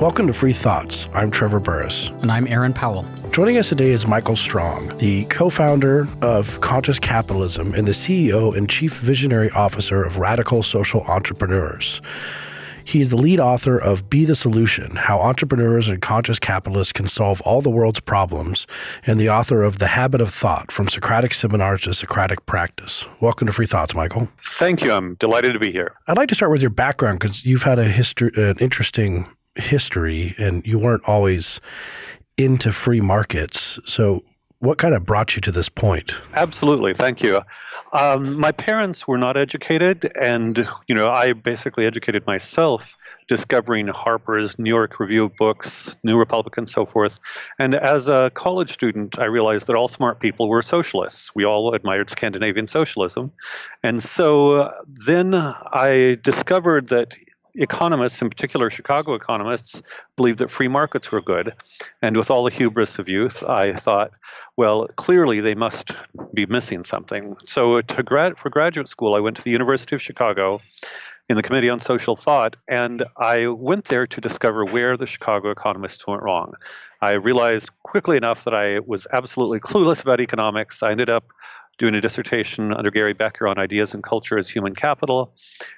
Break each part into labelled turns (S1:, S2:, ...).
S1: Welcome to Free Thoughts. I'm Trevor Burrus.
S2: And I'm Aaron Powell.
S1: Joining us today is Michael Strong, the co founder of Conscious Capitalism and the CEO and chief visionary officer of Radical Social Entrepreneurs. He is the lead author of Be the Solution How Entrepreneurs and Conscious Capitalists Can Solve All the World's Problems, and the author of The Habit of Thought From Socratic Seminars to Socratic Practice. Welcome to Free Thoughts, Michael.
S3: Thank you. I'm delighted to be here.
S1: I'd like to start with your background because you've had a history, an interesting history, and you weren't always into free markets. So, what kind of brought you to this point?
S3: Absolutely, thank you. Um, my parents were not educated, and you know, I basically educated myself, discovering Harper's, New York Review of Books, New Republic, and so forth. And as a college student, I realized that all smart people were socialists. We all admired Scandinavian socialism, and so uh, then I discovered that economists, in particular Chicago economists, believed that free markets were good. And with all the hubris of youth, I thought, well, clearly they must be missing something. So to grad- for graduate school, I went to the University of Chicago in the Committee on Social Thought, and I went there to discover where the Chicago economists went wrong. I realized quickly enough that I was absolutely clueless about economics. I ended up doing a dissertation under Gary Becker on ideas and culture as human capital,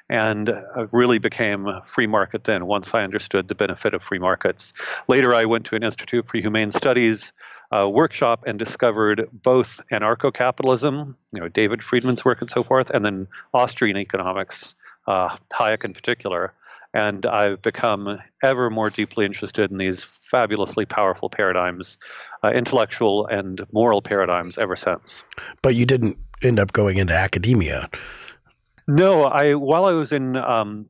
S3: and really became a free market then once I understood the benefit of free markets. Later, I went to an Institute for Humane Studies uh, workshop and discovered both anarcho capitalism, you know, David Friedman's work and so forth, and then Austrian economics, uh, Hayek in particular and I've become ever more deeply interested in these fabulously powerful paradigms, uh, intellectual and moral paradigms, ever since.
S1: But you didn't end up going into academia.
S3: No, I while I was in um,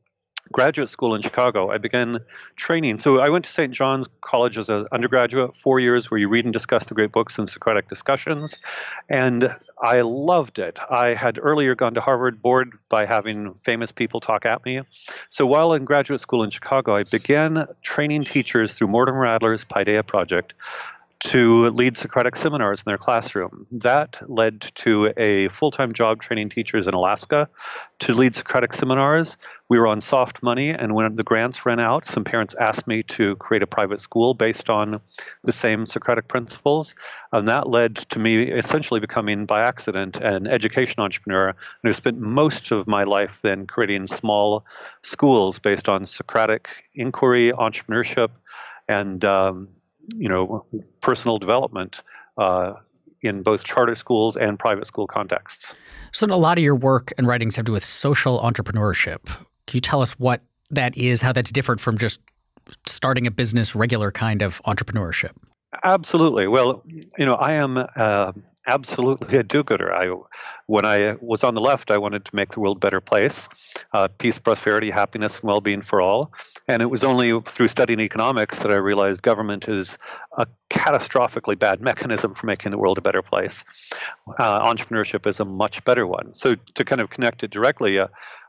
S3: graduate school in Chicago, I began training. So I went to St. John's College as an undergraduate, four years where you read and discuss the great books and Socratic discussions. And I loved it. I had earlier gone to Harvard, bored by having famous people talk at me. So while in graduate school in Chicago, I began training teachers through Mortimer Adler's Paideia Project to lead Socratic seminars in their classroom. That led to a full time job training teachers in Alaska to lead Socratic seminars. We were on soft money, and when the grants ran out, some parents asked me to create a private school based on the same Socratic principles. And that led to me essentially becoming, by accident, an education entrepreneur. And I spent most of my life then creating small schools based on Socratic inquiry, entrepreneurship, and um, you know, personal development uh, in both charter schools and private school contexts.
S2: So, a lot of your work and writings have to do with social entrepreneurship. Can you tell us what that is, how that's different from just starting a business, regular kind of entrepreneurship?
S3: Absolutely. Well, you know, I am uh, absolutely a do-gooder. I, when I was on the left, I wanted to make the world a better place, uh, peace, prosperity, happiness, and well-being for all. And it was only through studying economics that I realized government is a catastrophically bad mechanism for making the world a better place. Uh, entrepreneurship is a much better one. So to kind of connect it directly, uh,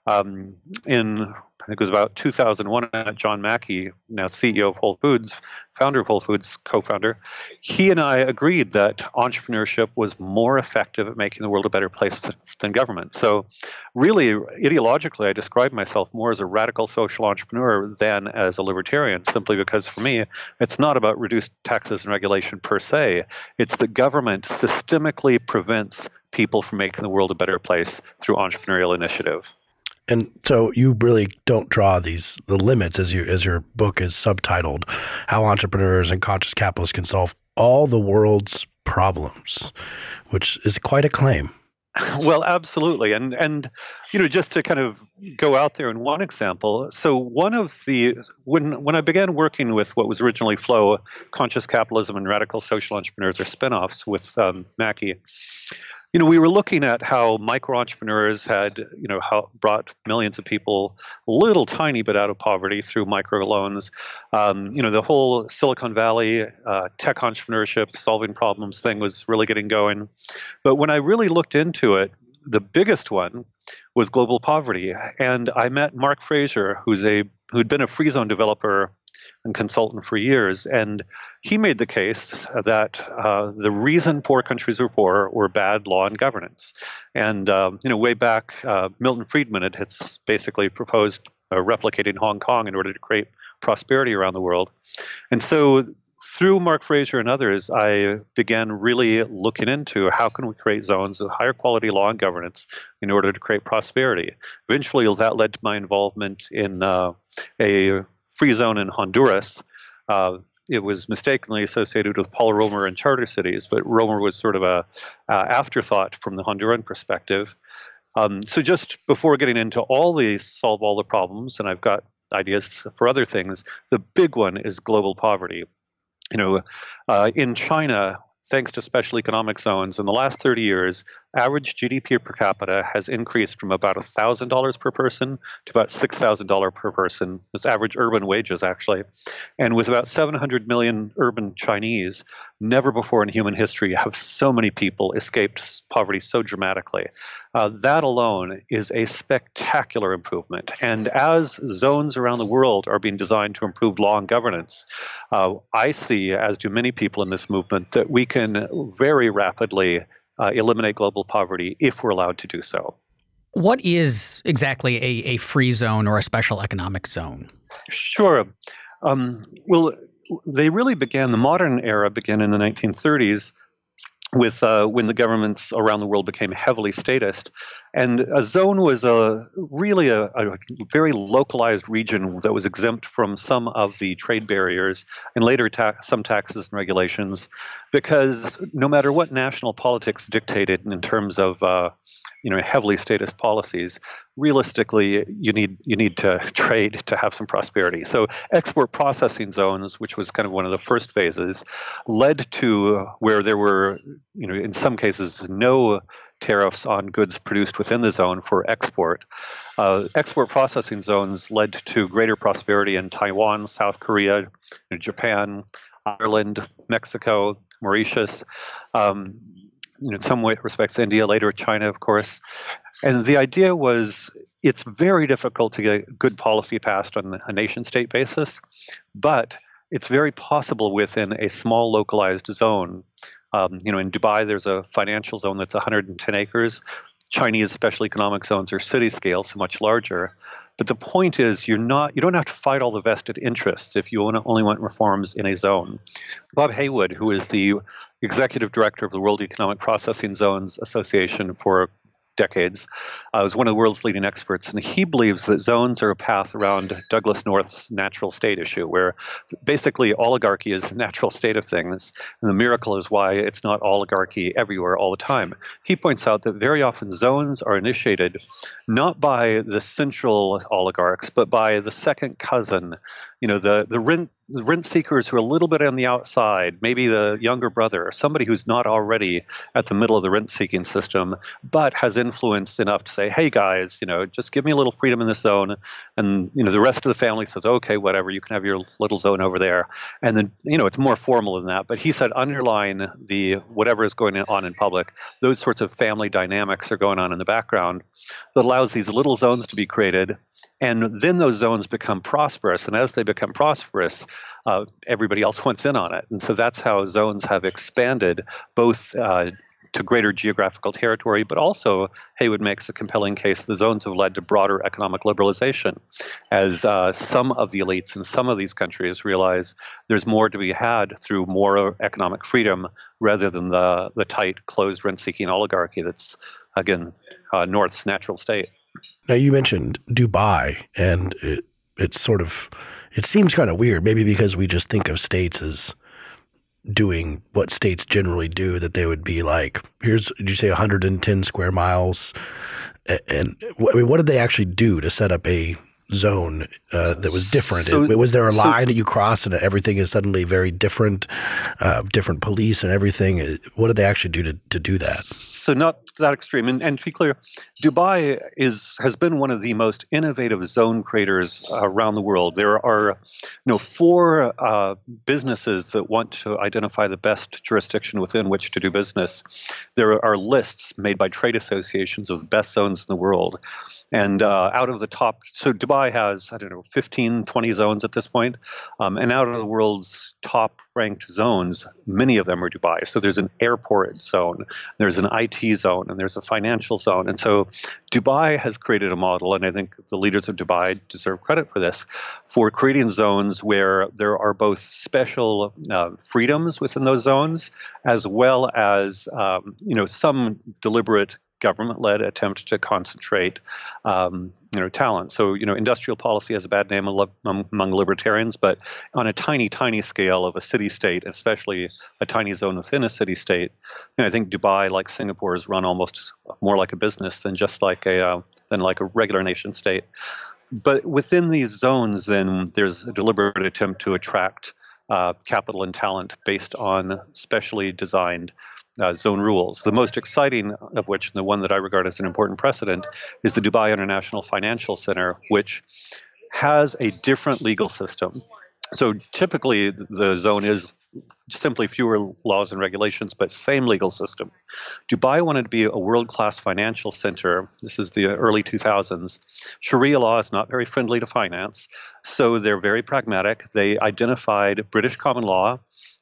S3: um, in I think it was about 2001, John Mackey, now CEO of Whole Foods, founder of Whole Foods, co-founder, he and I agreed that entrepreneurship was more effective at making the world a better place than government. So, really, ideologically, I describe myself more as a radical social entrepreneur than as a libertarian, simply because for me, it's not about reduced taxes and regulation per se. It's that government systemically prevents people from making the world a better place through entrepreneurial initiative.
S1: And so you really don't draw these the limits as you as your book is subtitled, how entrepreneurs and conscious capitalists can solve all the world's problems, which is quite a claim.
S3: Well, absolutely, and and you know just to kind of go out there in one example. So one of the when when I began working with what was originally Flow, conscious capitalism and radical social entrepreneurs, or spinoffs with um, Mackey you know, we were looking at how micro entrepreneurs had, you know, how brought millions of people a little tiny bit out of poverty through micro loans. Um, you know, the whole Silicon Valley uh, tech entrepreneurship, solving problems thing was really getting going. But when I really looked into it, the biggest one was global poverty. And I met Mark Frazier, who's a who'd been a free zone developer and consultant for years. And he made the case that uh, the reason poor countries were poor were bad law and governance. And um, you know, way back, uh, Milton Friedman had, had basically proposed uh, replicating Hong Kong in order to create prosperity around the world. And so through Mark Frazier and others, I began really looking into how can we create zones of higher quality law and governance in order to create prosperity. Eventually, that led to my involvement in uh, a free zone in Honduras. Uh, it was mistakenly associated with Paul Romer and charter cities, but Romer was sort of a uh, afterthought from the Honduran perspective. Um, so just before getting into all these solve all the problems, and I've got ideas for other things, the big one is global poverty you know, uh, in China, thanks to special economic zones, in the last 30 years, average GDP per capita has increased from about $1,000 per person to about $6,000 per person. It's average urban wages, actually. And with about 700 million urban Chinese, never before in human history have so many people escaped poverty so dramatically. Uh, that alone is a spectacular improvement. And as zones around the world are being designed to improve law and governance, uh, I see, as do many people in this movement, that we can very rapidly uh, eliminate global poverty if we're allowed to do so.
S2: What is exactly a, a free zone or a special economic zone?
S3: Sure. Um, well, they really began, the modern era began in the 1930s with uh, when the governments around the world became heavily statist, and a zone was a really a, a, very localized region that was exempt from some of the trade barriers and later ta- some taxes and regulations, because no matter what national politics dictated in terms of uh, you know heavily statist policies realistically you need you need to trade to have some prosperity. So export processing zones which was kind of one of the first phases led to where there were you know in some cases no tariffs on goods produced within the zone for export uh, export processing zones led to greater prosperity in taiwan south korea japan ireland mexico mauritius um, in some respects India, later China, of course. And the idea was it's very difficult to get good policy passed on a nation state basis, but it's very possible within a small localized zone. Um, you know, in Dubai, there's a financial zone that's 110 acres. Chinese special economic zones are city scale, so much larger. But the point is, you're not you don't have to fight all the vested interests if you only want reforms in a zone. Bob Haywood, who is the executive director of the World Economic Processing Zones Association for decades, uh, was one of the world's leading experts, and he believes that zones are a path around Douglass North's natural state issue, where basically oligarchy is the natural state of things, and the miracle is why it's not oligarchy everywhere all the time. He points out that very often zones are initiated not by the central oligarchs, but by the second cousin, you know, the the rent the rent seekers who are a little bit on the outside, maybe the younger brother, or somebody who's not already at the middle of the rent seeking system, but has influence enough to say, hey guys, you know, just give me a little freedom in this zone. And, you know, the rest of the family says, okay, whatever, you can have your little zone over there. And then, you know, it's more formal than that. But he said, underline the whatever is going on in public, those sorts of family dynamics are going on in the background that allows these little zones to be created and then those zones become prosperous. And as they become prosperous, uh, everybody else wants in on it. And so that's how zones have expanded both uh, to greater geographical territory, but also Haywood makes a compelling case the zones have led to broader economic liberalization as uh, some of the elites in some of these countries realize there's more to be had through more economic freedom rather than the, the tight, closed rent seeking oligarchy that's, again, uh, North's natural state.
S1: Now you mentioned Dubai, and it, it's sort of it seems kind of weird, maybe because we just think of states as doing what states generally do. That they would be like, here's did you say 110 square miles, and I mean, what did they actually do to set up a zone uh, that was different? So, was there a line so, that you crossed and everything is suddenly very different, uh, different police and everything? What did they actually do to, to do that?
S3: So not that extreme. And, and to be clear, Dubai is has been one of the most innovative zone creators around the world. There are, you know, four uh, businesses that want to identify the best jurisdiction within which to do business. There are lists made by trade associations of best zones in the world, and uh, out of the top, so Dubai has, I don't know, 15, 20 zones at this point. Um, and out of the world's top ranked zones, many of them are Dubai. So there's an airport zone, there's an IT zone, and there's a financial zone. And so Dubai has created a model, and I think the leaders of Dubai deserve credit for this, for creating zones where there are both special uh, freedoms within those zones, as well as um, you know some deliberate government-led attempt to concentrate um, you know talent. So you know industrial policy has a bad name among libertarians, but on a tiny, tiny scale of a city-state, especially a tiny zone within a city-state, you know, I think Dubai, like Singapore, is run almost more like a business than just like a uh, than like a regular nation state. But within these zones, then there's a deliberate attempt to attract uh, capital and talent based on specially designed uh, zone rules. The most exciting of which, and the one that I regard as an important precedent, is the Dubai International Financial Center, which has a different legal system. So typically, the zone is simply fewer laws and regulations, but same legal system. Dubai wanted to be a world class financial center. This is the early 2000s. Sharia law is not very friendly to finance, so they're very pragmatic. They identified British common law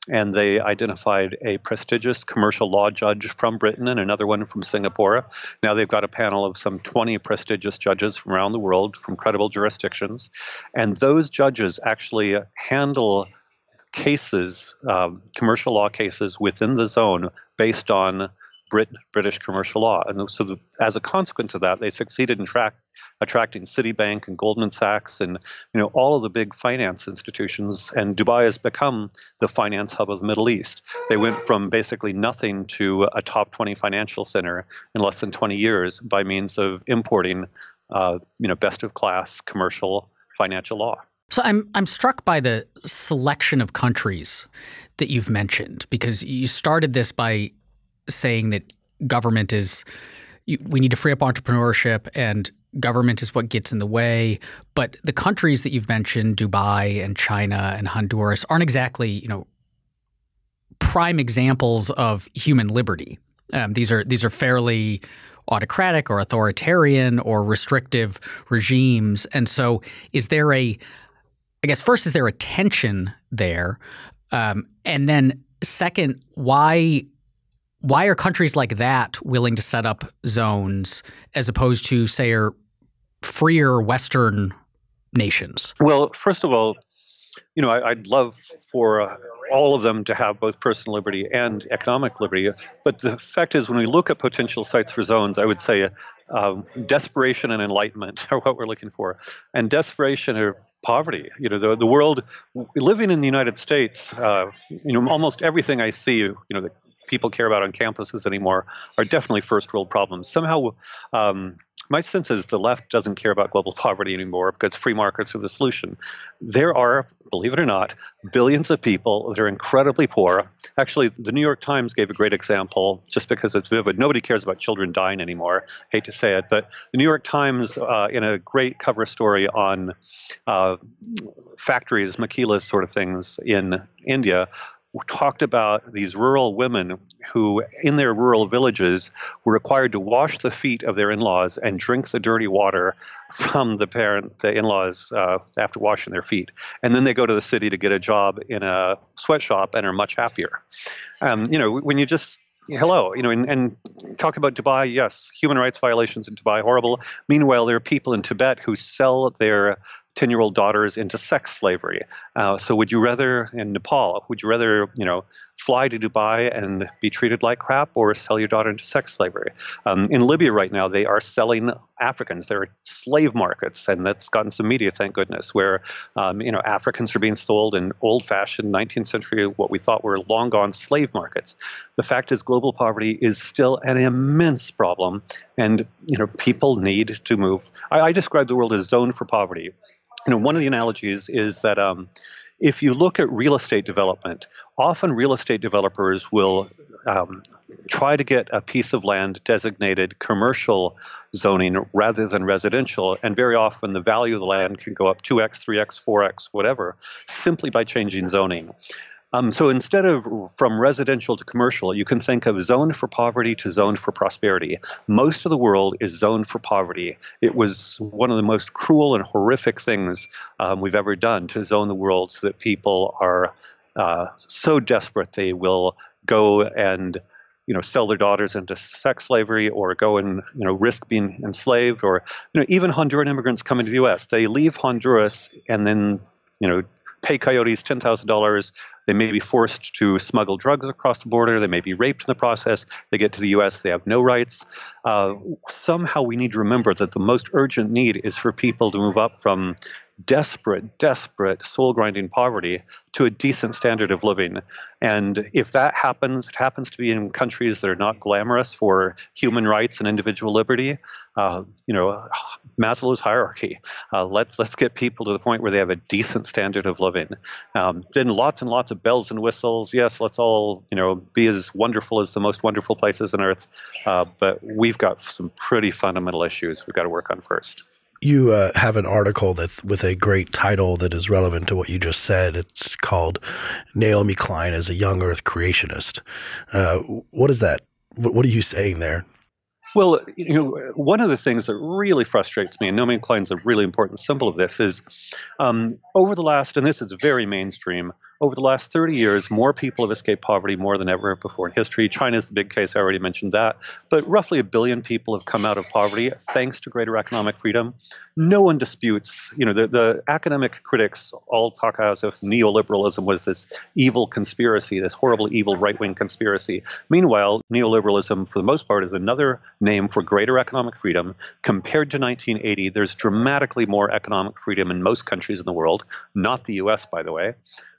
S3: and they identified a prestigious commercial law judge from Britain and another one from Singapore. Now they've got a panel of some 20 prestigious judges from around the world from credible jurisdictions. And those judges actually handle cases, um, commercial law cases within the zone based on Brit- British commercial law. And so, the, as a consequence of that, they succeeded in track, attracting Citibank and Goldman Sachs and you know all of the big finance institutions. And Dubai has become the finance hub of the Middle East. They went from basically nothing to a top 20 financial center in less than 20 years by means of importing, uh, you know, best of class commercial financial law.
S2: So I'm I'm struck by the selection of countries that you've mentioned because you started this by saying that government is we need to free up entrepreneurship and government is what gets in the way. But the countries that you've mentioned, Dubai and China and Honduras, aren't exactly you know prime examples of human liberty. Um, these are these are fairly autocratic or authoritarian or restrictive regimes. And so, is there a I guess first, is there a tension there? Um, and then second, why why are countries like that willing to set up zones as opposed to, say, are freer Western nations?
S3: Well, first of all, you know, I, would love for uh, all of them to have both personal liberty and economic liberty. But the fact is, when we look at potential sites for zones, I would say uh, desperation and enlightenment are what we're looking for. And desperation or poverty. You know, the, the world, living in the United States, uh, you know, almost everything I see, you know, that people care about on campuses anymore are definitely first world problems. Somehow, um, my sense is the left doesn't care about global poverty anymore because free markets are the solution. There are, believe it or not, billions of people that are incredibly poor. Actually, the New York Times gave a great example just because it's vivid. Nobody cares about children dying anymore. Hate to say it, but the New York Times, uh, in a great cover story on uh, factories, maquilas sort of things in India, talked about these rural women who, in their rural villages, were required to wash the feet of their in-laws and drink the dirty water from the parent, the in-laws, uh, after washing their feet. And then they go to the city to get a job in a sweatshop and are much happier. Um, you know, when you just hello, you know, and, and, talk about Dubai. Yes, human rights violations in Dubai horrible. Meanwhile, there are people in Tibet who sell their 10 year old daughters into sex slavery. Uh, so would you rather, in Nepal, would you rather, you know, fly to Dubai and be treated like crap or sell your daughter into sex slavery? Um, in Libya right now, they are selling Africans. There are slave markets, and that's gotten some media, thank goodness, where, um, you know, Africans are being sold in old fashioned 19th century, what we thought were long gone slave markets. The fact is, global poverty is still an immense problem, and, you know, people need to move. I, I describe the world as zone for poverty know, one of the analogies is that um, if you look at real estate development, often real estate developers will um, try to get a piece of land designated commercial zoning rather than residential, and very often the value of the land can go up 2x, 3x, 4x, whatever, simply by changing zoning. Um, so instead of from residential to commercial, you can think of zoned for poverty to zoned for prosperity. Most of the world is zoned for poverty. It was one of the most cruel and horrific things um, we've ever done to zone the world so that people are uh, so desperate they will go and you know sell their daughters into sex slavery or go and you know risk being enslaved or you know even Honduran immigrants coming to the U.S. They leave Honduras and then you know pay coyotes $10,000. They may be forced to smuggle drugs across the border. They may be raped in the process. They get to the U.S., they have no rights. Uh, somehow we need to remember that the most urgent need is for people to move up from desperate, desperate, soul grinding poverty to a decent standard of living. And if that happens, it happens to be in countries that are not glamorous for human rights and individual liberty. Uh, you know, Maslow's hierarchy. Uh, let's let's get people to the point where they have a decent standard of living. Um, then lots and lots of bells and whistles. Yes, let's all you know be as wonderful as the most wonderful places on earth. Uh, but we've got some pretty fundamental issues we've got to work on first
S1: you uh, have an article that with a great title that is relevant to what you just said. It's called Naomi Klein as a Young Earth Creationist. Uh, what is that? What are you saying there?
S3: Well, you know, one of the things that really frustrates me, and Naomi Klein's a really important symbol of this, is um, over the last, and this is very mainstream, over the last 30 years, more people have escaped poverty more than ever before in history. China is the big case, I already mentioned that. But roughly a billion people have come out of poverty thanks to greater economic freedom. No one disputes, you know, the, the academic critics all talk as if neoliberalism was this evil conspiracy, this horrible, evil right wing conspiracy. Meanwhile, neoliberalism, for the most part, is another name for greater economic freedom. Compared to 1980, there's dramatically more economic freedom in most countries in the world, not the US, by the way.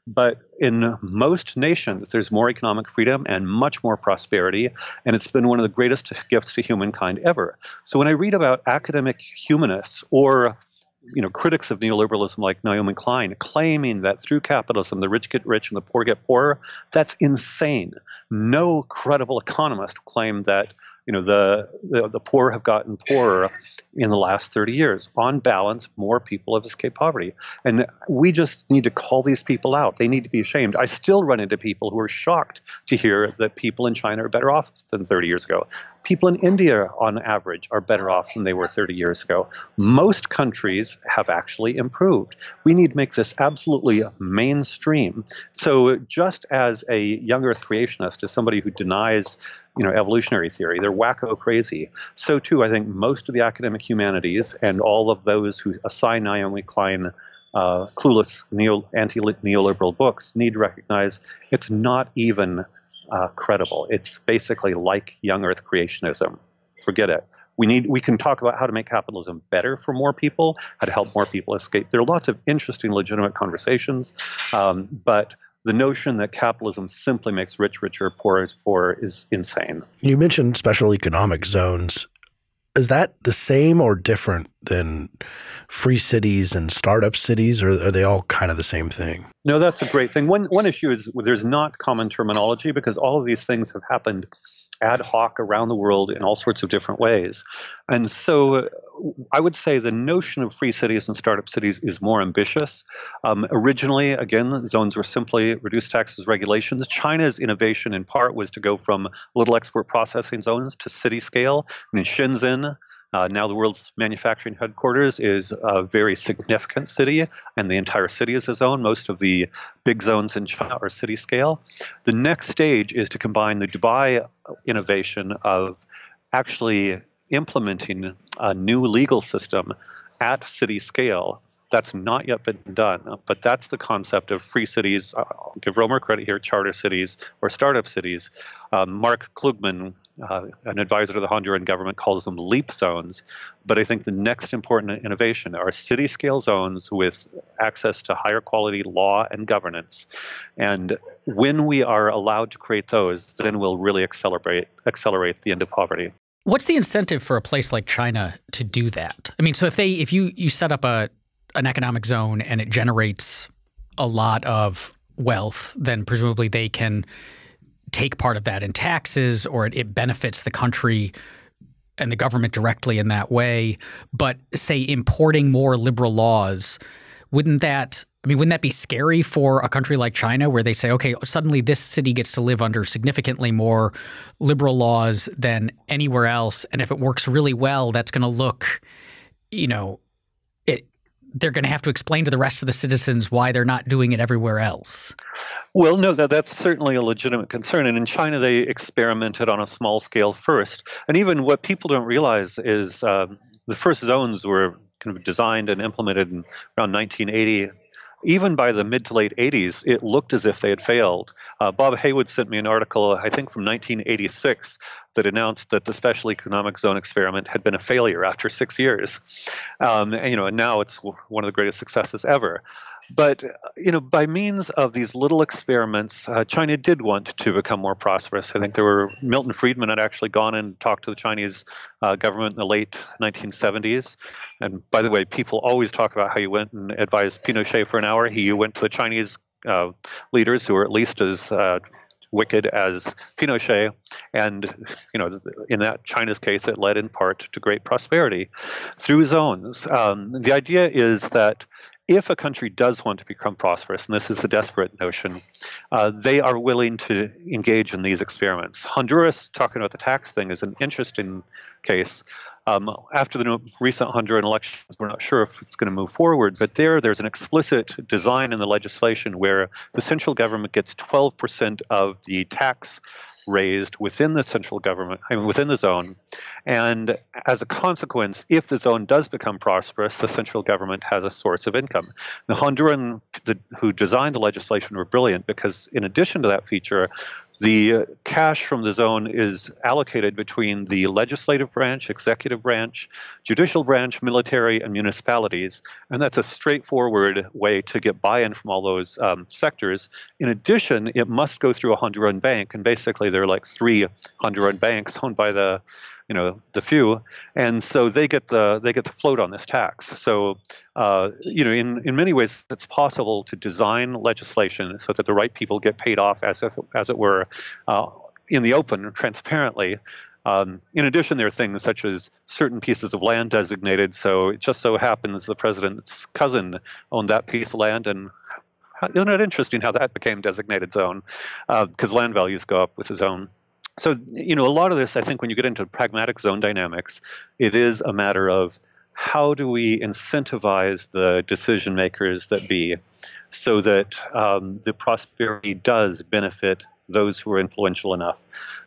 S3: But in most nations, there's more economic freedom and much more prosperity, and it's been one of the greatest gifts to humankind ever. So when I read about academic humanists or you know, critics of neoliberalism like Naomi Klein claiming that through capitalism the rich get rich and the poor get poorer, that's insane. No credible economist claimed that you know the, the, the poor have gotten poorer in the last 30 years. On balance more people have escaped poverty. And we just need to call these people out. They need to be ashamed. I still run into people who are shocked to hear that people in china are better off than 30 years ago people in india on average are better off than they were 30 years ago most countries have actually improved we need to make this absolutely mainstream so just as a young earth creationist as somebody who denies you know evolutionary theory. They're wacko crazy. So too, I think most of the academic humanities and all of those who assign Naomi Klein uh, clueless neo, anti-neoliberal books need to recognize it's not even uh, credible. It's basically like young Earth creationism. Forget it. We need. We can talk about how to make capitalism better for more people, how to help more people escape. There are lots of interesting, legitimate conversations, um, but the notion that capitalism simply makes rich richer, poor is poor is insane.
S1: You mentioned special economic zones. Is that the same or different than free cities and startup cities, or are they all kind of the same thing?
S3: No, that's a great thing. One one issue is there's not common terminology because all of these things have happened ad hoc around the world in all sorts of different ways. And so I would say the notion of free cities and startup cities is more ambitious. Um, originally, again, zones were simply reduced taxes regulations. China's innovation, in part, was to go from little export processing zones to city scale. I mean, Shenzhen, uh, now the world's manufacturing headquarters is a very significant city, and the entire city is a zone. Most of the big zones in China are city scale. The next stage is to combine the Dubai innovation of actually implementing a new legal system at city scale that's not yet been done, but that's the concept of free cities. I'll give Romer credit here, charter cities or startup cities. Um, Mark Klugman, uh, an advisor to the Honduran government, calls them leap zones. But I think the next important innovation are city scale zones with access to higher quality law and governance. And when we are allowed to create those, then we'll really accelerate accelerate the end of poverty.
S2: What's the incentive for a place like China to do that? I mean, so if they if you you set up a an economic zone and it generates a lot of wealth, then presumably they can take part of that in taxes or it, it benefits the country and the government directly in that way. But say importing more liberal laws, wouldn't that I mean, wouldn't that be scary for a country like China where they say, okay, suddenly this city gets to live under significantly more liberal laws than anywhere else. And if it works really well, that's going to look, you know, it, they're going to have to explain to the rest of the citizens why they're not doing it everywhere else.
S3: Well, no, that, that's certainly a legitimate concern. And in China, they experimented on a small scale first. And even what people don't realize is um, the first zones were kind of designed and implemented in around 1980 even by the mid to late 80s, it looked as if they had failed. Uh, Bob Haywood sent me an article, I think from 1986, that announced that the special economic zone experiment had been a failure after six years. Um, and, you know, and now it's one of the greatest successes ever. But you know, by means of these little experiments, uh, China did want to become more prosperous. I think there were Milton Friedman had actually gone and talked to the Chinese uh, government in the late 1970s. And by the way, people always talk about how you went and advised Pinochet for an hour. He went to the Chinese uh, leaders who were at least as uh, wicked as Pinochet, and you know, in that China's case, it led in part to great prosperity through zones. Um, the idea is that if a country does want to become prosperous, and this is the desperate notion, uh, they are willing to engage in these experiments. Honduras, talking about the tax thing, is an interesting case. Um, after the recent Honduran elections, we're not sure if it's going to move forward, but there, there's an explicit design in the legislation where the central government gets 12% of the tax raised within the central government, I mean, within the zone. And as a consequence, if the zone does become prosperous, the central government has a source of income. The Honduran the, who designed the legislation were brilliant because, in addition to that feature, the cash from the zone is allocated between the legislative branch, executive branch, judicial branch, military, and municipalities. And that's a straightforward way to get buy in from all those um, sectors. In addition, it must go through a Honduran bank. And basically, there are like three Honduran banks owned by the you know the few, and so they get the they get the float on this tax. So uh, you know in in many ways it's possible to design legislation so that the right people get paid off as if as it were uh, in the open transparently. Um, in addition, there are things such as certain pieces of land designated. So it just so happens the president's cousin owned that piece of land, and isn't it interesting how that became designated zone? Because uh, land values go up with the zone so you know a lot of this i think when you get into pragmatic zone dynamics it is a matter of how do we incentivize the decision makers that be so that um, the prosperity does benefit those who are influential enough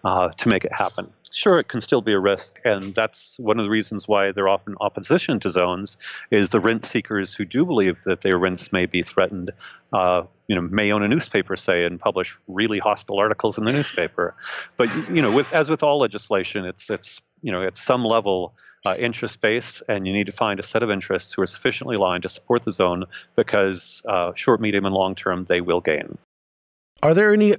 S3: uh, to make it happen sure it can still be a risk and that's one of the reasons why they're often opposition to zones is the rent seekers who do believe that their rents may be threatened uh, you know may own a newspaper say and publish really hostile articles in the newspaper. But you know with as with all legislation it's it's you know at some level uh, interest based and you need to find a set of interests who are sufficiently aligned to support the zone because uh, short medium and long term they will gain.
S1: Are there any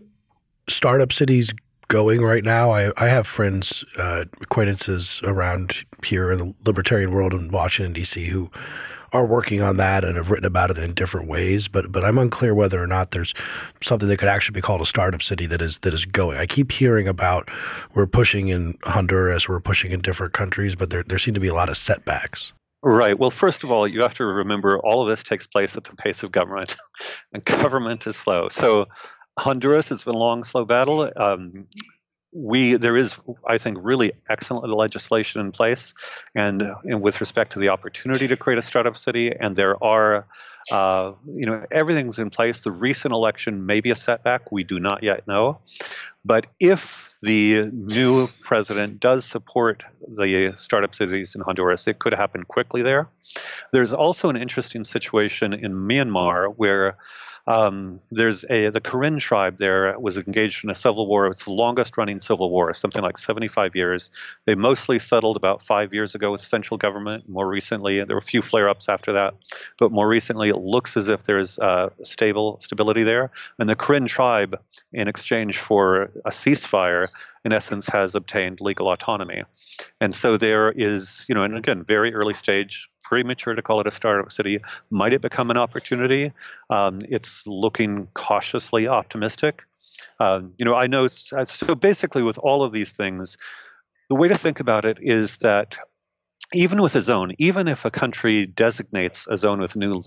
S1: startup cities going right now. I, I have friends, uh, acquaintances around here in the libertarian world in Washington, D.C., who are working on that and have written about it in different ways. But but I'm unclear whether or not there's something that could actually be called a startup city that is that is going. I keep hearing about we're pushing in Honduras, we're pushing in different countries, but there there seem to be a lot of setbacks.
S3: Right. Well, first of all, you have to remember all of this takes place at the pace of government, and government is slow. So Honduras, it's been a long, slow battle. Um, we there is, I think, really excellent legislation in place, and, and with respect to the opportunity to create a startup city, and there are, uh, you know, everything's in place. The recent election may be a setback. We do not yet know, but if the new president does support the startup cities in Honduras, it could happen quickly there. There's also an interesting situation in Myanmar where um, there's a the Karen tribe there was engaged in a civil war. It's the longest running civil war, something like 75 years. They mostly settled about five years ago with central government. More recently, there were a few flare-ups after that, but more recently, it looks as if there's uh, stable stability there. And the Karen tribe, in exchange for a ceasefire, in essence, has obtained legal autonomy. And so there is, you know, and again, very early stage premature to call it a startup city. Might it become an opportunity? Um, it's looking cautiously optimistic. Um, you know, I know. So basically, with all of these things, the way to think about it is that even with a zone, even if a country designates a zone with a new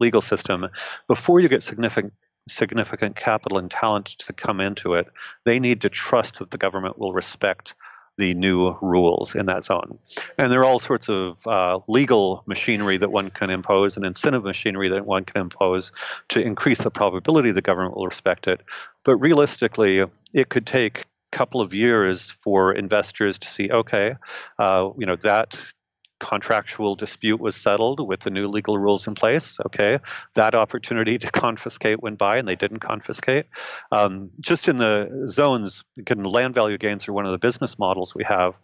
S3: legal system, before you get significant significant capital and talent to come into it, they need to trust that the government will respect the new rules in that zone. And there are all sorts of uh, legal machinery that one can impose and incentive machinery that one can impose to increase the probability the government will respect it. But realistically, it could take a couple of years for investors to see, okay, uh, you know, that contractual dispute was settled with the new legal rules in place. Okay, that opportunity to confiscate went by, and they didn't confiscate. Um, just in the zones, land value gains are one of the business models we have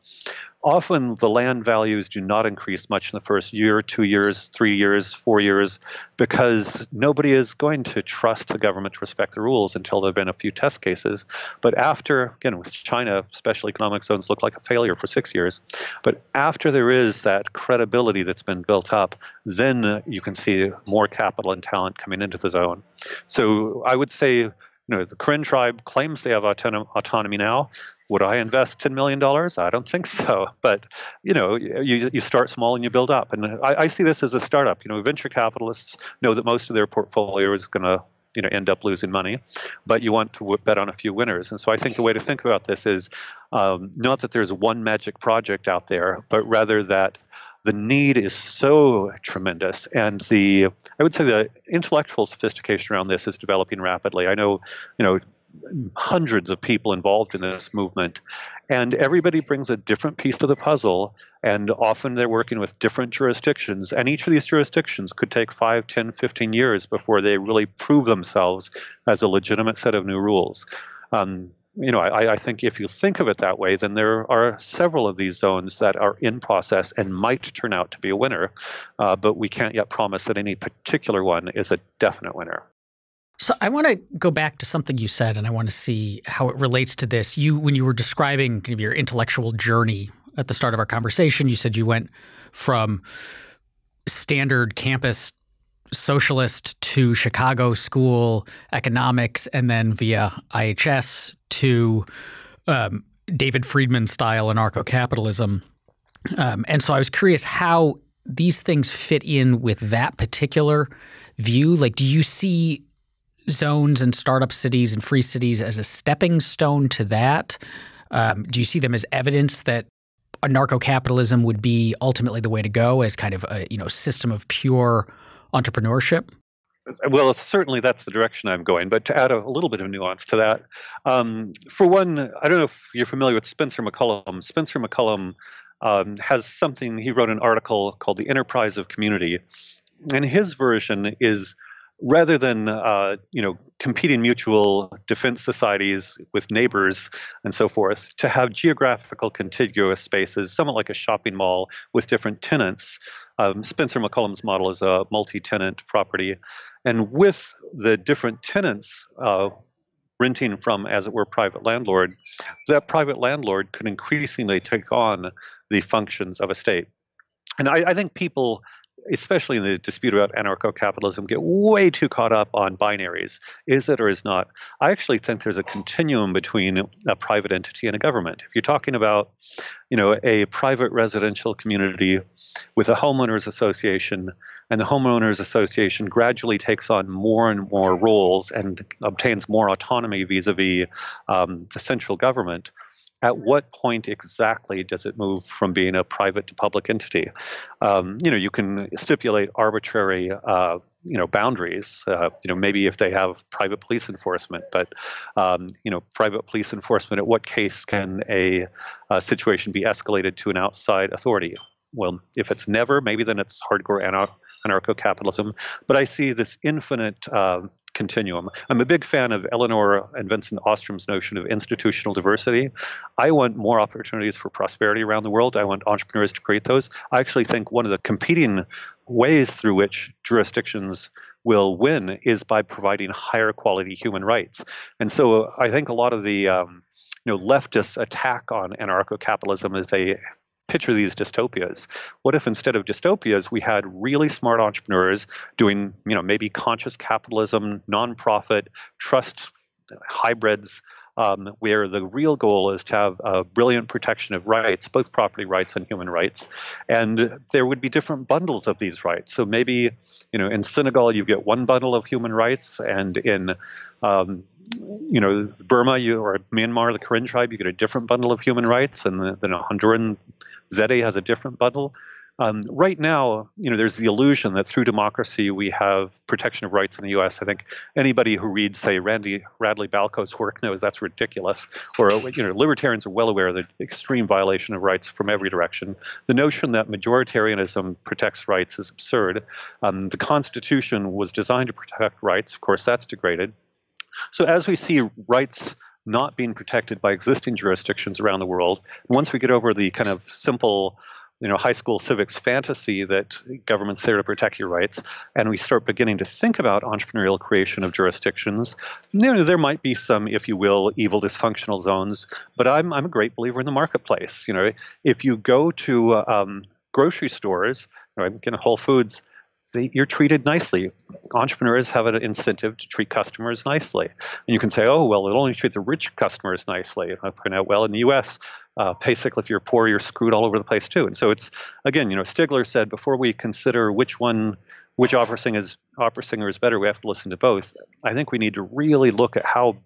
S3: often the land values do not increase much in the first year, two years, three years, four years, because nobody is going to trust the government to respect the rules until there have been a few test cases. But after, again, with China, special economic zones look like a failure for six years. But after there is that credibility that's been built up, then you can see more capital and talent coming into the zone. So I would say you know, the Karen tribe claims they have autonomy now. Would I invest $10 million? I don't think so. But, you know, you, you start small and you build up. And I, I see this as a startup. You know, venture capitalists know that most of their portfolio is going to you know end up losing money but you want to bet on a few winners and so i think the way to think about this is um, not that there's one magic project out there but rather that the need is so tremendous and the i would say the intellectual sophistication around this is developing rapidly i know you know hundreds of people involved in this movement. And everybody brings a different piece to the puzzle. And often they're working with different jurisdictions. And each of these jurisdictions could take 5, 10, 15 years before they really prove themselves as a legitimate set of new rules. Um, you know, I, I, think if you think of it that way, then there are several of these zones that are in process and might turn out to be a winner, uh, but we can't yet promise that any particular one is a definite winner.
S2: So I want to go back to something you said, and I want to see how it relates to this. You, when you were describing kind of your intellectual journey at the start of our conversation, you said you went from standard campus socialist to Chicago school economics, and then via IHS to um, David Friedman style anarcho capitalism. Um, and so I was curious how these things fit in with that particular view. Like, do you see zones and startup cities and free cities as a stepping stone to that? Um, do you see them as evidence that anarcho capitalism would be ultimately the way to go as kind of a you know system of pure entrepreneurship?
S3: Well, certainly that's the direction I'm going. But to add a, little bit of nuance to that, um, for one, I don't know if you're familiar with Spencer MacCallum. Spencer MacCallum um, has something, he wrote an article called The Enterprise of Community. And his version is rather than uh, you know competing mutual defense societies with neighbors and so forth, to have geographical contiguous spaces, somewhat like a shopping mall with different tenants. Um, Spencer MacCallum's model is a multi-tenant property, and with the different tenants. Uh, renting from, as it were, private landlord, that private landlord could increasingly take on the functions of a state. And I, I think people especially in the dispute about anarcho capitalism, get way too caught up on binaries. Is it or is not? I actually think there's a continuum between a private entity and a government. If you're talking about, you know, a private residential community with a homeowners association, and the homeowners association gradually takes on more and more roles and obtains more autonomy vis-a-vis um, the central government at what point exactly does it move from being a private to public entity? Um, you know, you can stipulate arbitrary, uh, you know, boundaries. Uh, you know, maybe if they have private police enforcement, but um, you know, private police enforcement. At what case can a, a situation be escalated to an outside authority? well, if it's never, maybe then it's hardcore anarcho capitalism. But I see this infinite uh, continuum. I'm a big fan of Elinor and Vincent Ostrom's notion of institutional diversity. I want more opportunities for prosperity around the world. I want entrepreneurs to create those. I actually think one of the competing ways through which jurisdictions will win is by providing higher quality human rights. And so I think a lot of the um, you know leftist attack on anarcho-capitalism is they picture these dystopias. What if instead of dystopias, we had really smart entrepreneurs doing, you know, maybe conscious capitalism, nonprofit, trust hybrids, um, where the real goal is to have a brilliant protection of rights, both property rights and human rights. And there would be different bundles of these rights. So maybe, you know, in Senegal you get one bundle of human rights, and in um, you know, Burma you, or Myanmar, the Karen tribe, you get a different bundle of human rights, and then a Honduran Zede has a different bundle. Um, right now, you know, there's the illusion that through democracy we have protection of rights in the U.S. I think anybody who reads, say, Randy Radley Balco's work knows that's ridiculous. Or, you know, libertarians are well aware of the extreme violation of rights from every direction. The notion that majoritarianism protects rights is absurd. Um, the Constitution was designed to protect rights. Of course, that's degraded. So as we see rights not being protected by existing jurisdictions around the world, once we get over the kind of simple you know, high school civics fantasy that government's there to protect your rights, and we start beginning to think about entrepreneurial creation of jurisdictions, you know, there might be some, if you will, evil dysfunctional zones. But I'm I'm a great believer in the marketplace. You know, if you go to um, grocery stores, right, in Whole Foods, they, you're treated nicely. Entrepreneurs have an incentive to treat customers nicely. And you can say, oh, well, it only treats the rich customers nicely. And I point out, well, in the US, uh, basically, if you're poor, you're screwed all over the place too. And so it's, again, you know, Stigler said before we consider which one, which opera singer is, opera singer is better, we have to listen to both. I think we need to really look at how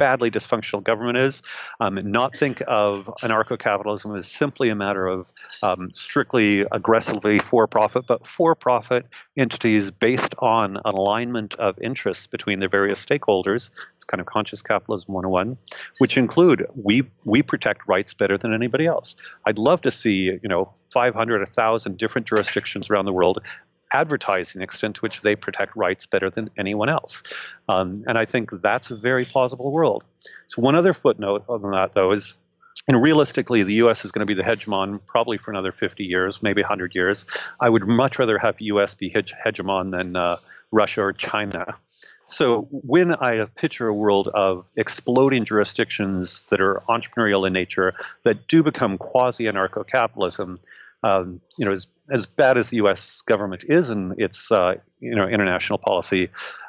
S3: badly dysfunctional government is, um, not think of anarcho-capitalism as simply a matter of um, strictly aggressively for-profit, but for-profit entities based on an alignment of interests between their various stakeholders. It's kind of conscious capitalism 101, which include we we protect rights better than anybody else. I'd love to see you know 500, 1,000 different jurisdictions around the world advertising the extent to which they protect rights better than anyone else. Um, and I think that's a very plausible world. So one other footnote on that, though, is and realistically, the U.S. is going to be the hegemon probably for another 50 years, maybe 100 years. I would much rather have U.S. be hege- hegemon than uh, Russia or China. So when I picture a world of exploding jurisdictions that are entrepreneurial in nature, that do become quasi-anarcho-capitalism, um, you know, as, as bad as the U.S. government is in its uh, you know international policy,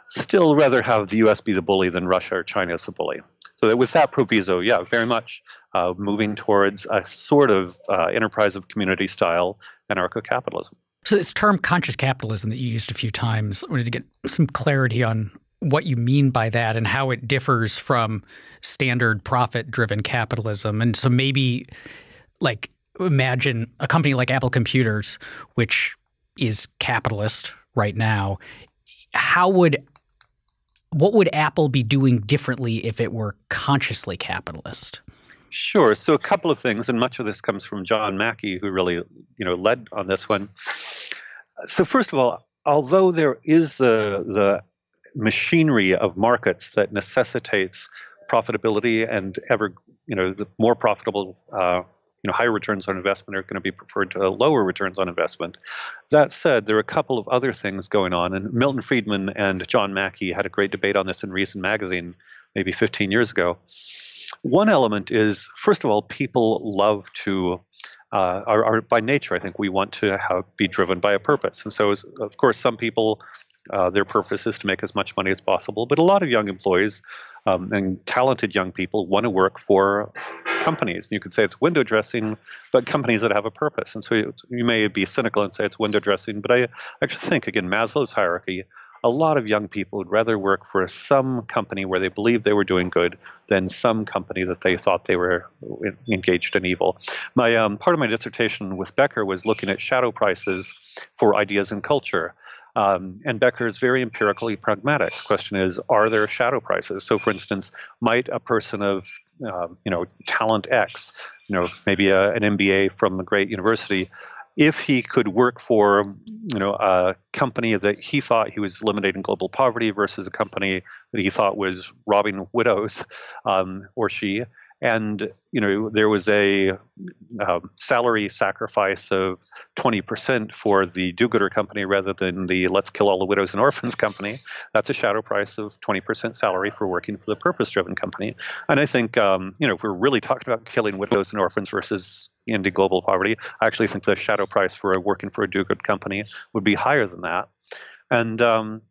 S3: still rather have the U.S. be the bully than Russia or China as the bully. So that with that proviso, yeah, very much uh, moving towards a sort of uh, enterprise of community style anarcho-capitalism.
S2: So this term conscious capitalism that you used a few times, I wanted to get some clarity on what you mean by that and how it differs from standard profit-driven capitalism. And so maybe like imagine a company like Apple Computers, which is capitalist right now. How would what would Apple be doing differently if it were consciously capitalist?
S3: Sure. So a couple of things, and much of this comes from John Mackey, who really, you know, led on this one. So first of all, although there is the the machinery of markets that necessitates profitability and ever, you know, the more profitable uh, you know, higher returns on investment are going to be preferred to lower returns on investment. That said, there are a couple of other things going on, and Milton Friedman and John Mackey had a great debate on this in Reason magazine maybe 15 years ago. One element is, first of all, people love to uh, are, are, by nature, I think we want to have, be driven by a purpose. And so, of course, some people, uh, their purpose is to make as much money as possible. But a lot of young employees um, and talented young people want to work for companies. You could say it's window dressing, but companies that have a purpose. And so you, you may be cynical and say it's window dressing, but I actually think, again, Maslow's hierarchy, a lot of young people would rather work for some company where they believed they were doing good than some company that they thought they were engaged in evil. My um, part of my dissertation with Becker was looking at shadow prices for ideas and culture. Um, and Becker is very empirically pragmatic. The question is, are there shadow prices? So, for instance, might a person of uh, you know talent X, you know maybe a, an MBA from a great university, if he could work for you know a company that he thought he was eliminating global poverty versus a company that he thought was robbing widows, um, or she, and you know there was a um, salary sacrifice of 20% for the do-gooder company rather than the let's kill all the widows and orphans company. That's a shadow price of 20% salary for working for the purpose-driven company. And i think um, you know if we're really talking about killing widows and orphans versus ending global poverty i actually think the shadow price for working for a do-good company would be higher than that. And um,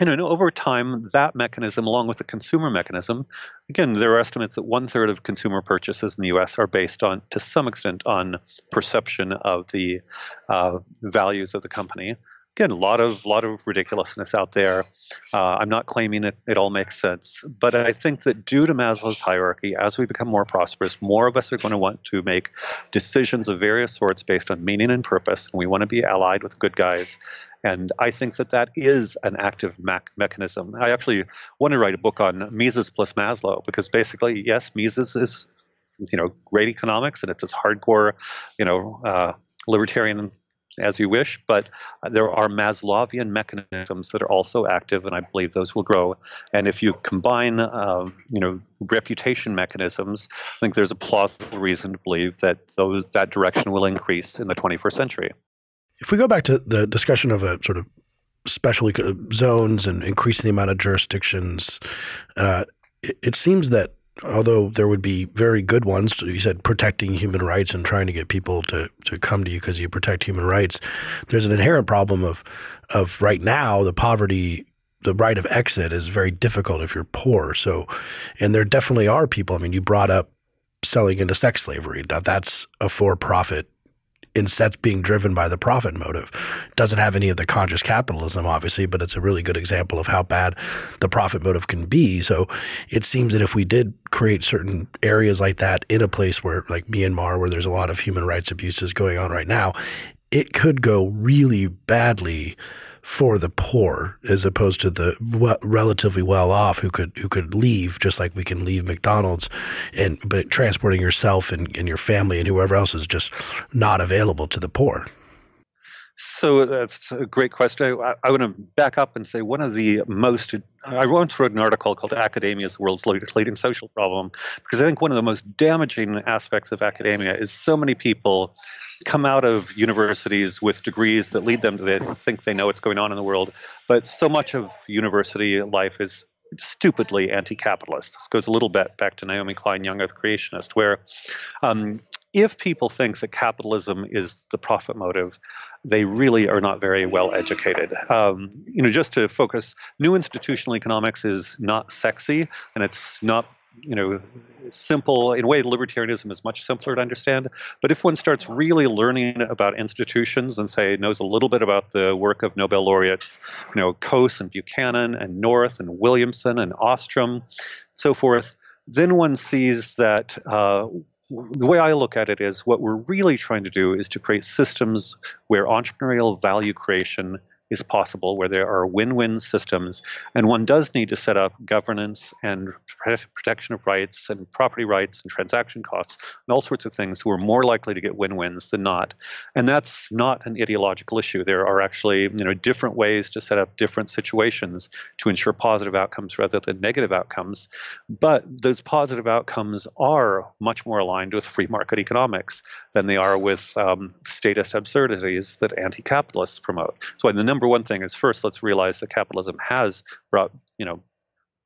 S3: you know, over time, that mechanism, along with the consumer mechanism, again, there are estimates that one third of consumer purchases in the U.S. are based on, to some extent, on perception of the uh, values of the company again, a lot of lot of ridiculousness out there. Uh, I'm not claiming it, it all makes sense, but I think that due to Maslow's hierarchy, as we become more prosperous, more of us are going to want to make decisions of various sorts based on meaning and purpose, and we want to be allied with good guys. And I think that that is an active mechanism. I actually want to write a book on Mises plus Maslow because basically, yes, Mises is you know great economics and it's this hardcore you know uh, libertarian as you wish, but there are Maslowian mechanisms that are also active, and I believe those will grow. And if you combine, um, you know, reputation mechanisms, I think there's a plausible reason to believe that those that direction will increase in the 21st century.
S1: If we go back to the discussion of a sort of special zones and increasing the amount of jurisdictions, uh, it, it seems that although there would be very good ones, you said protecting human rights and trying to get people to, to come to you because you protect human rights, there's an inherent problem of of right now the poverty the right of exit is very difficult if you're poor. So and there definitely are people. I mean, you brought up selling into sex slavery. Now that's a for profit instead being driven by the profit motive. Doesn't have any of the conscious capitalism, obviously, but it's a really good example of how bad the profit motive can be. So it seems that if we did create certain areas like that in a place where, like Myanmar, where there's a lot of human rights abuses going on right now, it could go really badly for the poor as opposed to the relatively well off who could who could leave just like we can leave McDonald's and but transporting yourself and, and your family and whoever else is just not available to the poor.
S3: So that's a great question. I, I want to back up and say one of the most. I once wrote an article called "Academia is the World's Leading Social Problem" because I think one of the most damaging aspects of academia is so many people come out of universities with degrees that lead them to they think they know what's going on in the world, but so much of university life is stupidly anti-capitalist. This goes a little bit back to Naomi Klein, Young Earth Creationist, where um, if people think that capitalism is the profit motive, they really are not very well educated. Um, you know, just to focus, new institutional economics is not sexy, and it's not you know simple in a way libertarianism is much simpler to understand. But if one starts really learning about institutions and say knows a little bit about the work of nobel laureates you know coase and buchanan and north and williamson and ostrom so forth then one sees that uh, the way I look at it is what we're really trying to do is to create systems where entrepreneurial value creation is possible where there are win-win systems and one does need to set up governance and protection of rights and property rights and transaction costs and all sorts of things who are more likely to get win-wins than not. And that's not an ideological issue. There are actually you know different ways to set up different situations to ensure positive outcomes rather than negative outcomes but those positive outcomes are much more aligned with free market economics than they are with um, statist absurdities that anti-capitalists promote. So the number number one thing is first let's realize that capitalism has brought you know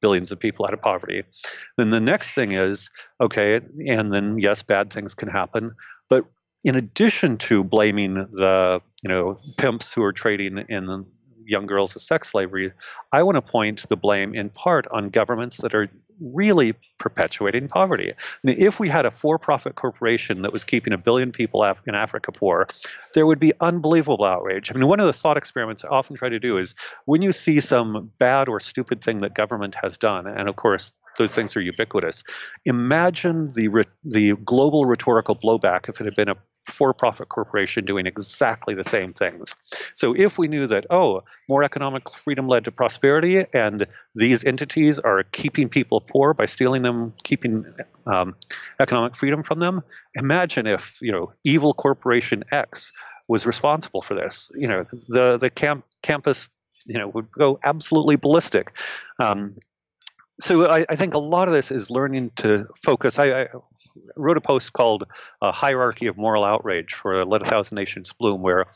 S3: billions of people out of poverty. Then the next thing is okay, and then yes, bad things can happen, but in addition to blaming the you know pimps who are trading in young girls as sex slavery, I want to point the blame in part on governments that are really perpetuating poverty. I mean, if we had a for profit corporation that was keeping a billion people in Africa poor, there would be unbelievable outrage. I mean, one of the thought experiments I often try to do is when you see some bad or stupid thing that government has done, and of course, those things are ubiquitous. Imagine the the global rhetorical blowback if it had been a for-profit corporation doing exactly the same things. So if we knew that, oh, more economic freedom led to prosperity, and these entities are keeping people poor by stealing them, keeping um, economic freedom from them, imagine if you know evil corporation X was responsible for this. You know, the the camp, campus you know would go absolutely ballistic. Um, so I, I, think a lot of this is learning to focus. I, I wrote a post called uh, "Hierarchy of Moral Outrage" for "Let a Thousand Nations Bloom," where,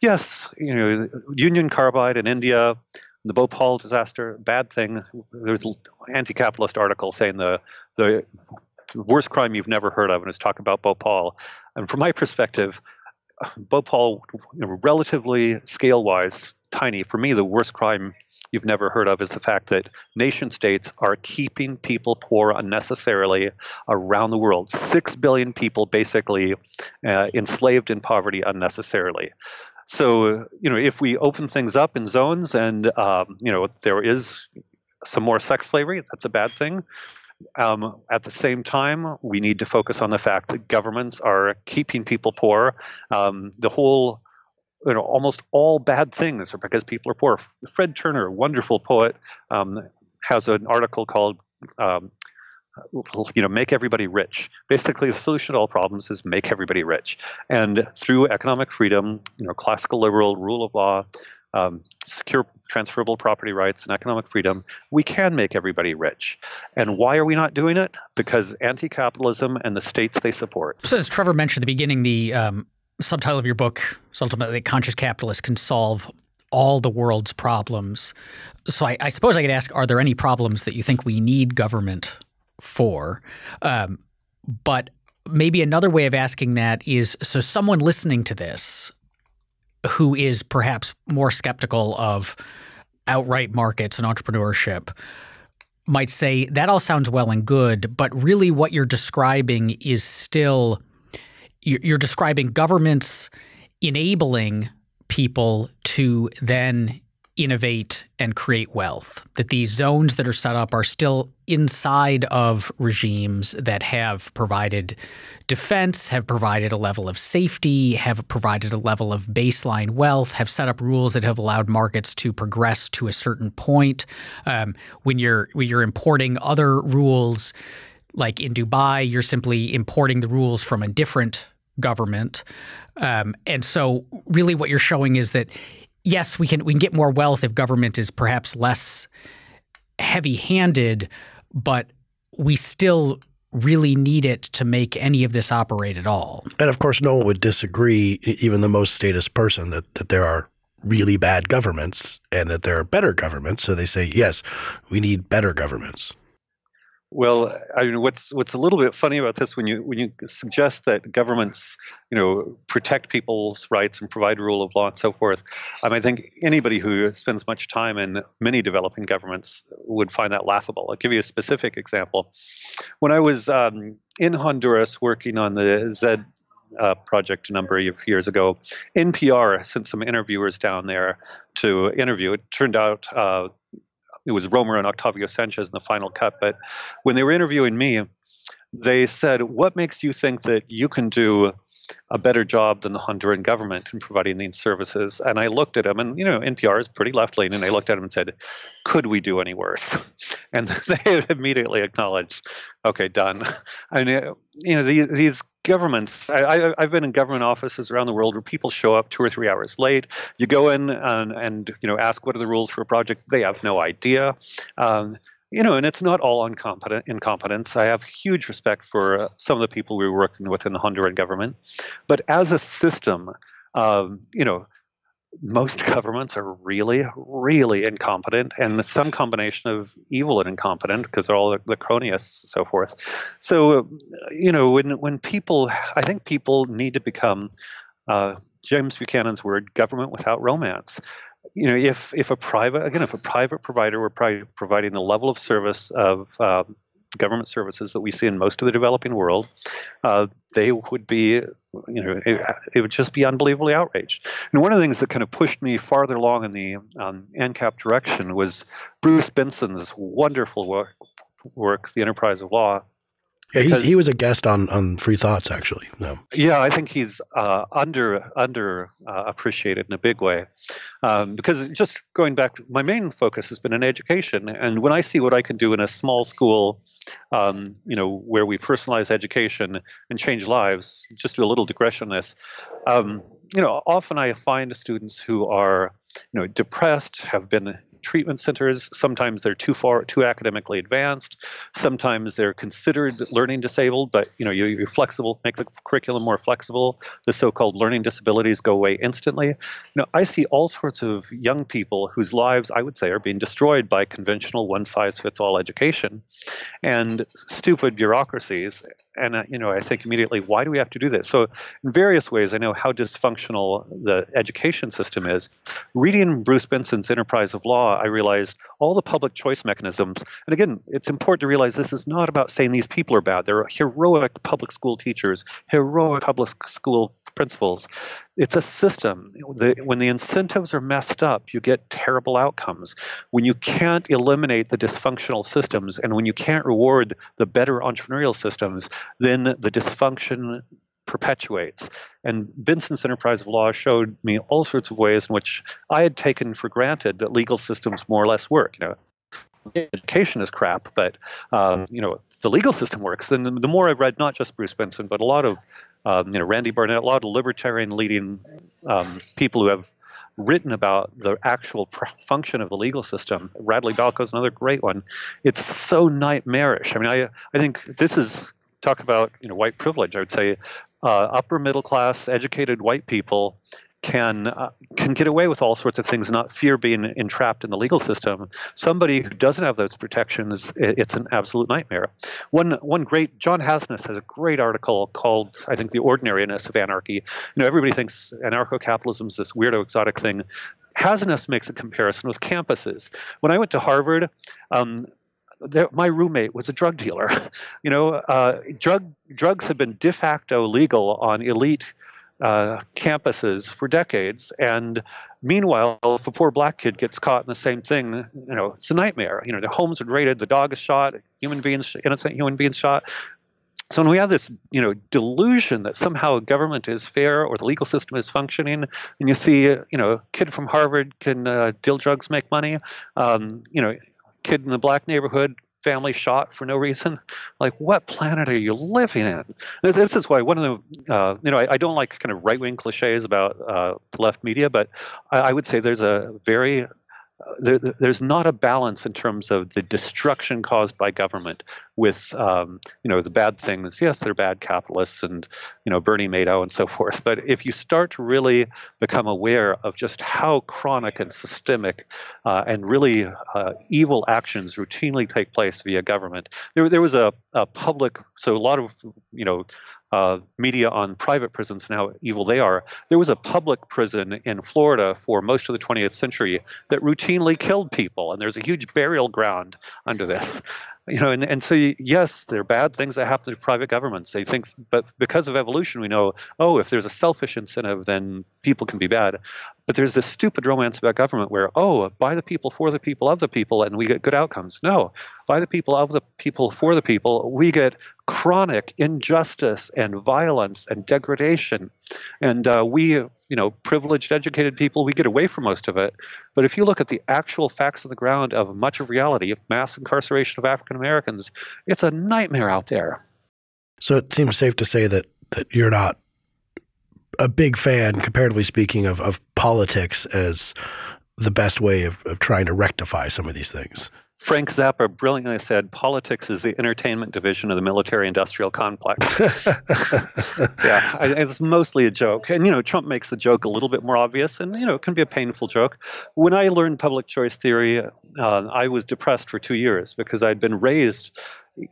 S3: yes, you know, Union Carbide in India, the Bhopal disaster, bad thing. There's an anti-capitalist article saying the the worst crime you've never heard of, and it's talking about Bhopal. And from my perspective, Bhopal, you know, relatively scale-wise, tiny. For me, the worst crime you've never heard of is the fact that nation states are keeping people poor unnecessarily around the world. Six billion people basically uh, enslaved in poverty unnecessarily. So, you know, if we open things up in zones and, um, you know, there is some more sex slavery, that's a bad thing. Um, at the same time, we need to focus on the fact that governments are keeping people poor. Um, the whole you know, almost all bad things are because people are poor. Fred Turner, wonderful poet, um, has an article called, um, you know, make everybody rich. Basically, the solution to all problems is make everybody rich. And through economic freedom, you know, classical liberal rule of law, um, secure transferable property rights and economic freedom, we can make everybody rich. And why are we not doing it? Because anti-capitalism and the states they support.
S2: So as Trevor mentioned at the beginning, the um, subtitle of your book is ultimately conscious capitalists can solve all the world's problems. So I, I, suppose I could ask, are there any problems that you think we need government for? Um, but maybe another way of asking that is, so someone listening to this who is perhaps more skeptical of outright markets and entrepreneurship might say, that all sounds well and good, but really what you're describing is still – you're describing governments enabling people to then innovate and create wealth. That these zones that are set up are still inside of regimes that have provided defense, have provided a level of safety, have provided a level of baseline wealth, have set up rules that have allowed markets to progress to a certain point. Um, when you're when you're importing other rules, like in Dubai, you're simply importing the rules from a different government. Um, and so, really, what you're showing is that yes, we can we can get more wealth if government is perhaps less heavy-handed, but we still really need it to make any of this operate at all.
S1: And of course, no one would disagree, even the most statist person, that that there are really bad governments and that there are better governments. So they say, yes, we need better governments.
S3: Well, I mean, what's what's a little bit funny about this when you when you suggest that governments, you know, protect people's rights and provide rule of law and so forth. Um, I think anybody who spends much time in many developing governments would find that laughable. I'll give you a specific example. When I was um, in Honduras working on the Z uh, project a number of years ago. NPR sent some interviewers down there to interview. It turned out uh, it was Romer and Octavio Sanchez in the final cut. But when they were interviewing me, they said, "What makes you think that you can do a better job than the Honduran government in providing these services?" And I looked at them, and you know, NPR is pretty left leaning. And I looked at them and said, "Could we do any worse?" And they immediately acknowledged, "Okay, done." I mean, you know, these, these governments I, have been in government offices around the world where people show up two or three hours late you go in and, and you know ask what are the rules for a project they have no idea um, you know and it's not all incompetent incompetence i have huge respect for uh, some of the people we were working with in the honduran government but as a system um, you know most governments are really, really incompetent, and some combination of evil and incompetent because they're all the, the cronists and so forth. So, you know, when when people, I think people need to become uh, James Buchanan's word, government without romance. You know, if if a private again, if a private provider were providing the level of service of um, government services that we see in most of the developing world, uh, they would be, you know, it, it, would just be unbelievably outraged. And one of the things that kind of pushed me farther along in the um, ANCAP direction was Bruce Benson's wonderful work, work The Enterprise of Law,
S1: yeah, he was a guest on on Free Thoughts actually. No.
S3: Yeah, I think he's uh, under under uh, appreciated in a big way, um, because just going back, my main focus has been in education, and when I see what I can do in a small school, um, you know, where we personalize education and change lives. Just do a little digression on this. Um, you know, often I find students who are you know depressed, have been treatment centers. Sometimes they're too far, too academically advanced. Sometimes they're considered learning disabled, but you know you, you're flexible, make the curriculum more flexible. The so-called learning disabilities go away instantly. You know, I see all sorts of young people whose lives I would say are being destroyed by conventional one-size-fits-all education and stupid bureaucracies and uh, you know, I think immediately, why do we have to do this? So, in various ways, I know how dysfunctional the education system is. Reading Bruce Benson's Enterprise of Law, I realized all the public choice mechanisms. And again, it's important to realize this is not about saying these people are bad. They're heroic public school teachers, heroic public school principals. It's a system. The, when the incentives are messed up, you get terrible outcomes. When you can't eliminate the dysfunctional systems and when you can't reward the better entrepreneurial systems, then the dysfunction perpetuates. And Benson's Enterprise of Law showed me all sorts of ways in which I had taken for granted that legal systems more or less work. You know, education is crap, but um, you know the legal system works. And the more I've read, not just Bruce Benson, but a lot of um, you know Randy Barnett, a lot of libertarian leading um, people who have written about the actual pr- function of the legal system. Radley Balko is another great one. It's so nightmarish. I mean, I I think this is talk about you know white privilege. I would say uh, upper middle class educated white people can uh, can get away with all sorts of things, not fear being entrapped in the legal system. Somebody who doesn't have those protections, it's an absolute nightmare. One one great John Hasnas has a great article called I think the ordinariness of anarchy. You know, everybody thinks anarcho-capitalism is this weirdo exotic thing. Hasnas makes a comparison with campuses. When I went to Harvard. Um, there, my roommate was a drug dealer. you know, uh, drug drugs have been de facto legal on elite uh, campuses for decades. And meanwhile, if a poor black kid gets caught in the same thing, you know, it's a nightmare. You know, the homes are raided, the dog is shot, human beings, innocent human beings shot. So when we have this, you know, delusion that somehow government is fair or the legal system is functioning, and you see, you know, a kid from Harvard can uh, deal drugs, make money, um, you know, kid in the black neighborhood family shot for no reason. Like, what planet are you living in? This is why one of the, uh, you know, I, I, don't like kind of right wing cliches about uh, left media, but I, I would say there's a very there, there's not a balance in terms of the destruction caused by government with um, you know the bad things. Yes, they're bad capitalists and you know Bernie Madoff and so forth. But if you start to really become aware of just how chronic and systemic uh, and really uh, evil actions routinely take place via government, there there was a, a public so a lot of you know uh, media on private prisons and how evil they are. There was a public prison in Florida for most of the 20th century that routinely killed people, and there's a huge burial ground under this you know, and, and so yes, there are bad things that happen to private governments. They think, but because of evolution, we know, oh, if there's a selfish incentive, then people can be bad. But there's this stupid romance about government where, oh, by the people, for the people, of the people, and we get good outcomes. No, by the people, of the people, for the people, we get chronic injustice and violence and degradation. And uh, we, you know, privileged, educated people, we get away from most of it. But if you look at the actual facts on the ground of much of reality, mass incarceration of African Americans, it's a nightmare out there.
S1: So it seems safe to say that that you're not a big fan, comparatively speaking, of, of politics as the best way of, of trying to rectify some of these things.
S3: Frank Zappa brilliantly said, "Politics is the entertainment division of the military-industrial complex." yeah, I, it's mostly a joke, and you know, Trump makes the joke a little bit more obvious, and you know, it can be a painful joke. When I learned public choice theory, uh, I was depressed for two years because I'd been raised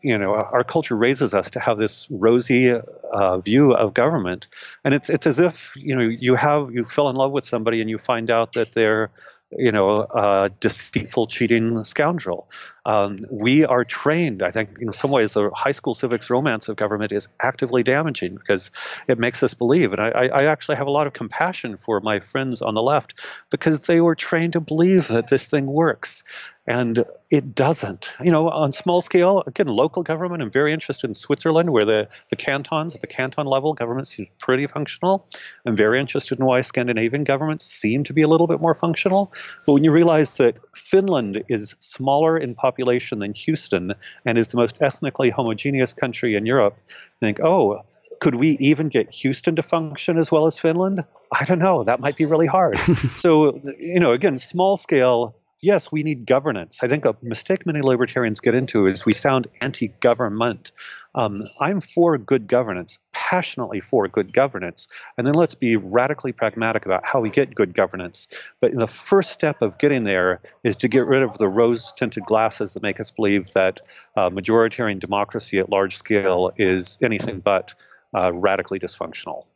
S3: you know our culture raises us to have this rosy uh, view of government and it's it's as if you know you have you fell in love with somebody and you find out that they're you know, a deceitful, cheating scoundrel. Um, we are trained, I think, in some ways, the high school civics romance of government is actively damaging because it makes us believe. And I, I actually have a lot of compassion for my friends on the left because they were trained to believe that this thing works and it doesn't. You know, on small scale, again, local government, I'm very interested in Switzerland, where the, the cantons, at the canton level, government seems pretty functional. I'm very interested in why Scandinavian governments seem to be a little bit more functional. But when you realize that Finland is smaller in population than Houston and is the most ethnically homogeneous country in Europe, think, oh, could we even get Houston to function as well as Finland? I don't know. That might be really hard. so, you know, again, small scale yes, we need governance. I think a mistake many libertarians get into is we sound anti government. Um, I'm for good governance, passionately for good governance. And then let's be radically pragmatic about how we get good governance. But the first step of getting there is to get rid of the rose tinted glasses that make us believe that uh, majoritarian democracy at large scale is anything but uh, radically dysfunctional.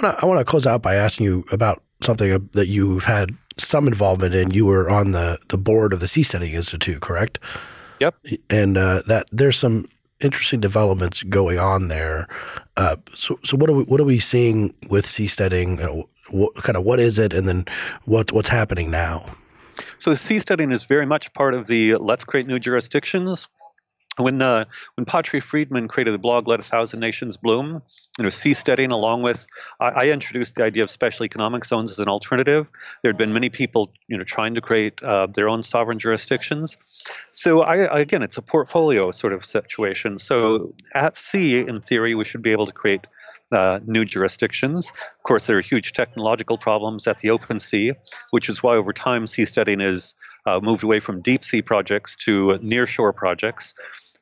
S1: I want to close out by asking you about something that you've had some involvement in. You were on the, the board of the Seasteading Institute, correct?
S3: Yep.
S1: And uh, that there's some interesting developments going on there. Uh, so, so what are we what are we seeing with seasteading? Uh, what, kind of what is it, and then what what's happening now?
S3: So, seasteading is very much part of the Let's Create New Jurisdictions when uh, when Patri Friedman created the blog "Let a Thousand Nations Bloom," you know, seasteading along with I, I, introduced the idea of special economic zones as an alternative. There had been many people, you know, trying to create uh, their own sovereign jurisdictions. So I, again, it's a portfolio sort of situation. So at sea, in theory, we should be able to create uh, new jurisdictions. Of course, there are huge technological problems at the open sea, which is why over time seasteading is uh, moved away from deep sea projects to nearshore projects.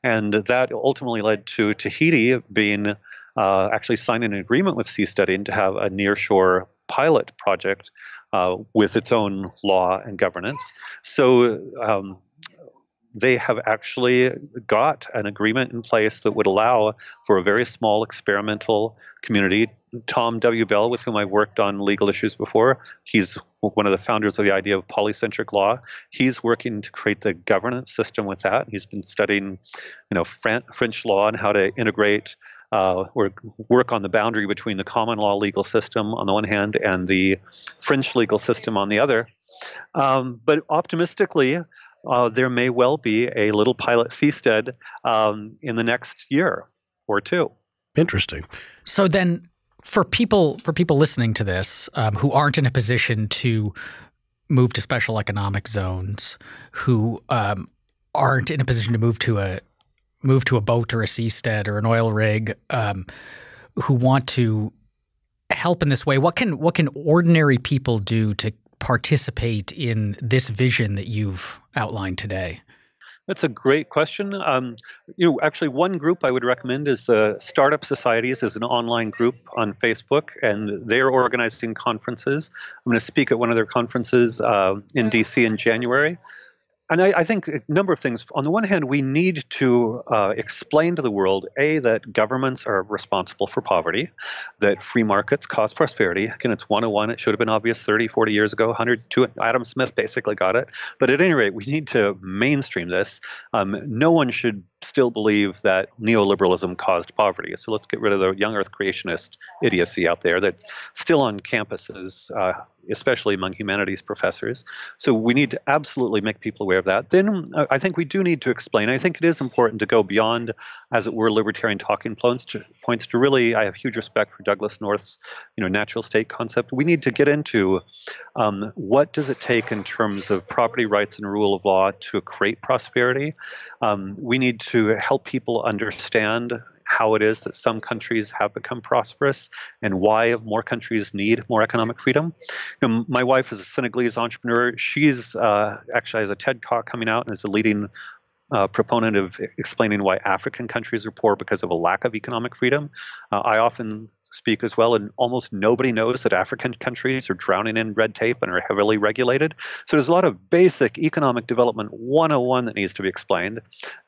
S3: And that ultimately led to Tahiti being uh, actually signing an agreement with Seasteading to have a nearshore pilot project uh, with its own law and governance. So um, they have actually got an agreement in place that would allow for a very small experimental community. Tom W. Bell, with whom I worked on legal issues before, he's one of the founders of the idea of polycentric law. He's working to create the governance system with that. He's been studying, you know, French law and how to integrate uh, or work on the boundary between the common law legal system on the one hand and the French legal system on the other. Um, but optimistically, uh, there may well be a little pilot seastead um, in the next year or two.
S1: Interesting.
S2: So then, for people for people listening to this um, who aren't in a position to move to special economic zones, who um, aren't in a position to move to a move to a boat or a seastead or an oil rig, um, who want to help in this way, what can what can ordinary people do to participate in this vision that you've outlined today?
S3: That's a great question. Um, you know, actually, one group I would recommend is the Startup Societies is an online group on Facebook, and they're organizing conferences. I'm going to speak at one of their conferences uh, in DC in January and I, I, think a number of things. On the one hand, we need to uh, explain to the world a that governments are responsible for poverty, that free markets cause prosperity. Again, it's 101. It should have been obvious 30, 40 years ago. 102. Adam Smith basically got it. But at any rate, we need to mainstream this. Um, no one should still believe that neoliberalism caused poverty. So let's get rid of the young Earth creationist idiocy out there that still on campuses. Uh, especially among humanities professors. So we need to absolutely make people aware of that. Then uh, I think we do need to explain. I think it is important to go beyond, as it were, libertarian talking points to, points to really. I have huge respect for Douglass North's, you know, natural state concept. We need to get into um, what does it take in terms of property rights and rule of law to create prosperity. Um, we need to help people understand how it is that some countries have become prosperous and why more countries need more economic freedom. You know, my wife is a Senegalese entrepreneur. She's uh, actually has a TED talk coming out and is a leading uh, proponent of explaining why African countries are poor because of a lack of economic freedom. Uh, I often speak as well, and almost nobody knows that African countries are drowning in red tape and are heavily regulated. So there's a lot of basic economic development 101 that needs to be explained.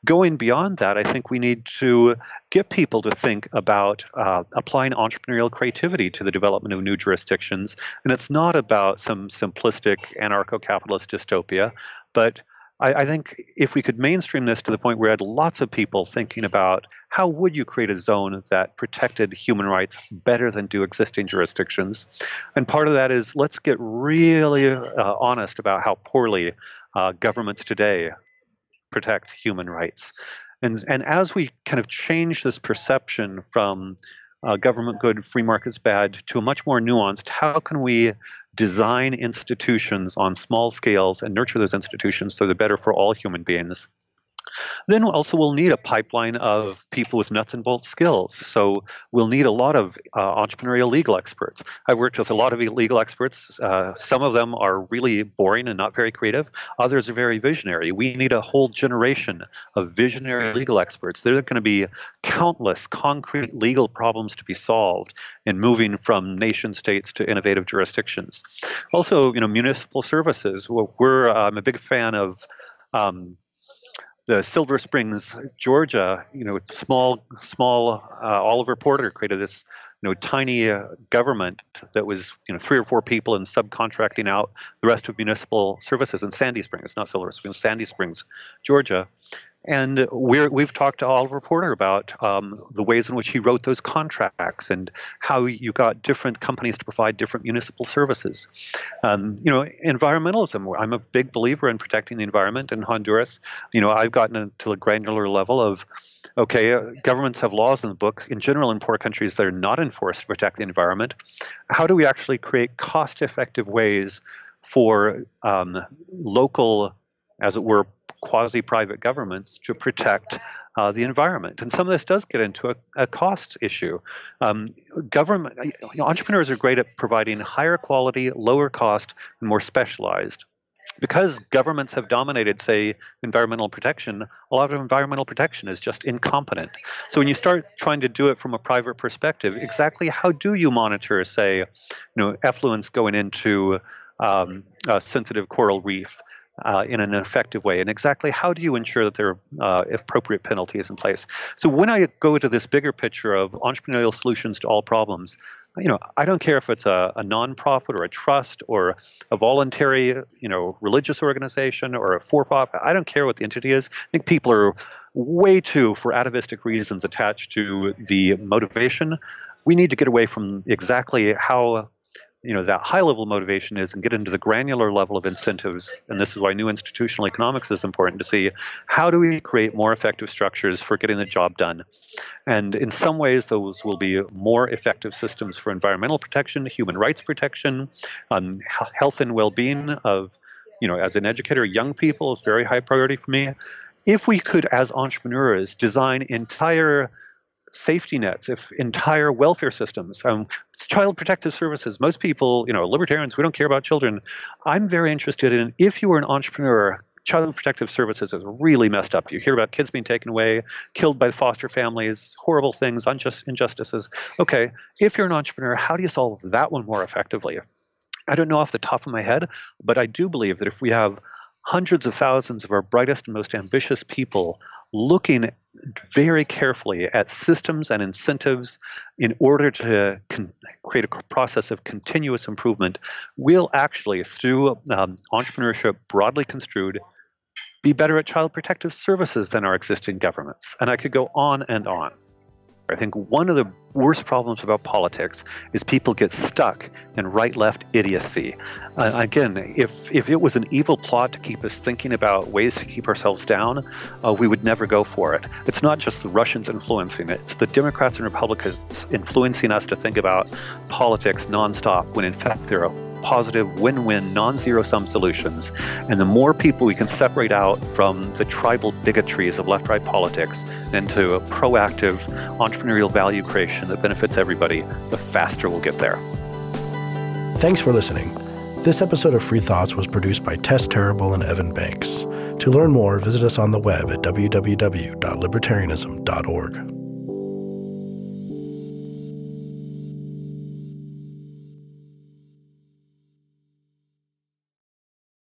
S3: Going beyond that, I think we need to get people to think about uh, applying entrepreneurial creativity to the development of new jurisdictions. And it's not about some simplistic anarcho capitalist dystopia, but I, I, think if we could mainstream this to the point where we had lots of people thinking about how would you create a zone that protected human rights better than do existing jurisdictions, and part of that is let's get really uh, honest about how poorly uh, governments today protect human rights, and and as we kind of change this perception from uh, government good, free markets bad, to a much more nuanced. How can we design institutions on small scales and nurture those institutions so they're better for all human beings? Then also we'll need a pipeline of people with nuts and bolts skills. So we'll need a lot of uh, entrepreneurial legal experts. I've worked with a lot of legal experts. Uh, some of them are really boring and not very creative. Others are very visionary. We need a whole generation of visionary legal experts. There are going to be countless concrete legal problems to be solved in moving from nation states to innovative jurisdictions. Also, you know, municipal services. We're I'm a big fan of um, the Silver Springs, Georgia, you know, small, small uh, Oliver Porter created this, you know, tiny uh, government that was, you know, three or four people and subcontracting out the rest of municipal services in Sandy Springs, not Silver Springs, Sandy Springs, Georgia. And we're, we've talked to Oliver Porter about um, the ways in which he wrote those contracts and how you got different companies to provide different municipal services. Um, you know, environmentalism. I'm a big believer in protecting the environment in Honduras. You know, I've gotten to a granular level of okay, uh, governments have laws in the book. In general, in poor countries, they're not enforced to protect the environment. How do we actually create cost effective ways for um, local, as it were, quasi-private governments to protect uh, the environment. And some of this does get into a, a cost issue. Um, government you know, entrepreneurs are great at providing higher quality, lower cost, and more specialized. Because governments have dominated, say, environmental protection, a lot of environmental protection is just incompetent. So when you start trying to do it from a private perspective, exactly how do you monitor, say, you know, effluents going into um, a sensitive coral reef? Uh, in an effective way? And exactly how do you ensure that there are uh, appropriate penalties in place? So when I go to this bigger picture of entrepreneurial solutions to all problems, you know, I don't care if it's a, a nonprofit or a trust or a voluntary, you know, religious organization or a for-profit. I don't care what the entity is. I think people are way too, for atavistic reasons, attached to the motivation. We need to get away from exactly how you know that high level motivation is and get into the granular level of incentives. And this is why new institutional economics is important to see how do we create more effective structures for getting the job done. And in some ways those will be more effective systems for environmental protection human rights protection um, health and well-being of you know as an educator young people is very high priority for me. If we could as entrepreneurs design entire safety nets, if entire welfare systems, um, child protective services. Most people, you know, libertarians, we don't care about children. I'm very interested in if you were an entrepreneur, child protective services is really messed up. You hear about kids being taken away, killed by foster families, horrible things, unjust injustices. Okay, if you're an entrepreneur, how do you solve that one more effectively? I don't know off the top of my head, but I do believe that if we have hundreds of thousands of our brightest and most ambitious people looking very carefully at systems and incentives in order to con- create a process of continuous improvement will actually, through um, entrepreneurship broadly construed, be better at child protective services than our existing governments. And I could go on and on. I think one of the worst problems about politics is people get stuck in right left idiocy. Uh, again, if, if it was an evil plot to keep us thinking about ways to keep ourselves down, uh, we would never go for it. It's not just the Russians influencing it, it's the Democrats and Republicans influencing us to think about politics nonstop when in fact there are positive, win win, non zero sum solutions. And the more people we can separate out from the tribal bigotries of left right politics into a proactive entrepreneurial value creation that benefits everybody, the faster we'll get there.
S1: Thanks for listening. This episode of Free Thoughts was produced by Tess Terrible and Evan Banks. To learn more, visit us on the web at www.libertarianism.org.